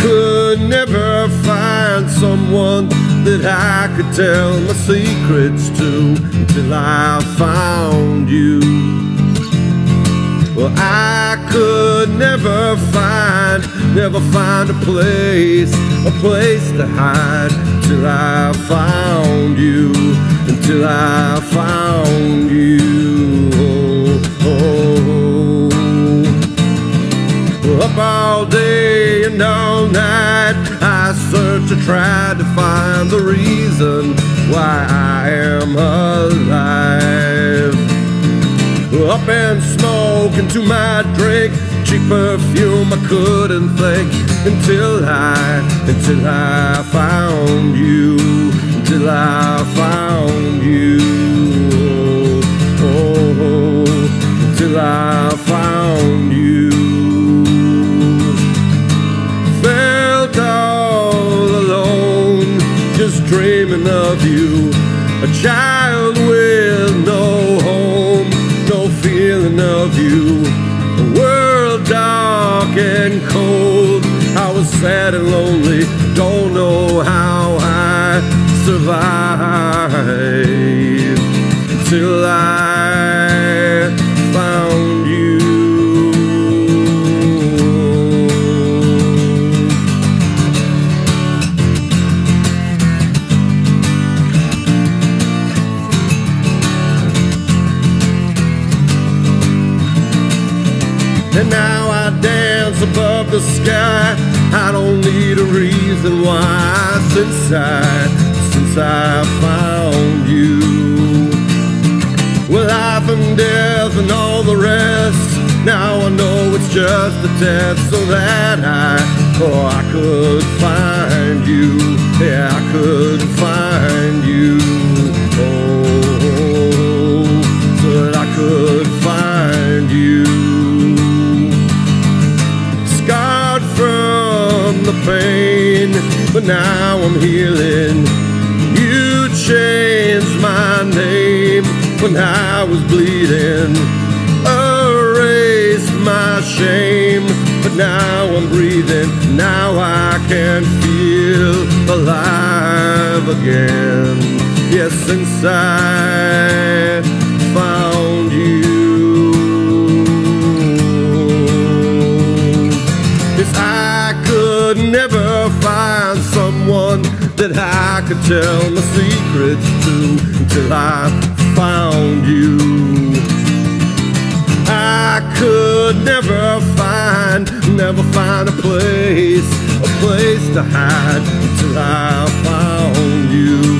Could never find someone that I could tell my secrets to until I found you. Well, I could never find, never find a place, a place to hide till I found you, until I found you. All night, I search and try to find the reason why I am alive. Up and smoke into my drink, cheap perfume I couldn't think until I, until I found you, until I found dreaming of you. A child with no home, no feeling of you. A world dark and cold. I was sad and lonely, don't know how I survived till I And now I dance above the sky. I don't need a reason why. Since I, since I found you. Well, life and death and all the rest. Now I know it's just a test so that I, oh, I could find you. Yeah, I could find you. Pain, but now I'm healing. You changed my name when I was bleeding, erased my shame, but now I'm breathing. Now I can feel alive again. Yes, since I found you. Someone that I could tell my secrets to until I found you. I could never find, never find a place, a place to hide until I found you,